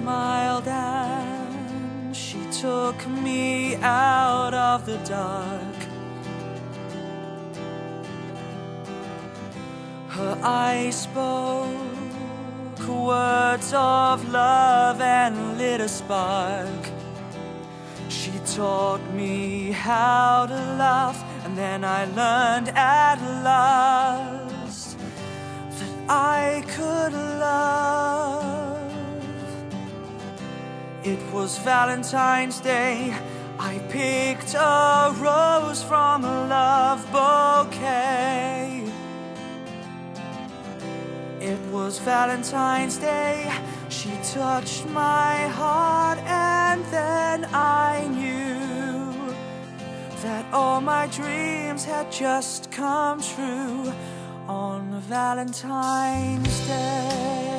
smiled and she took me out of the dark. Her eyes spoke words of love and lit a spark. She taught me how to love, and then I learned at last that I could It was Valentine's Day. I picked a rose from a love bouquet. It was Valentine's Day. She touched my heart, and then I knew that all my dreams had just come true on Valentine's Day.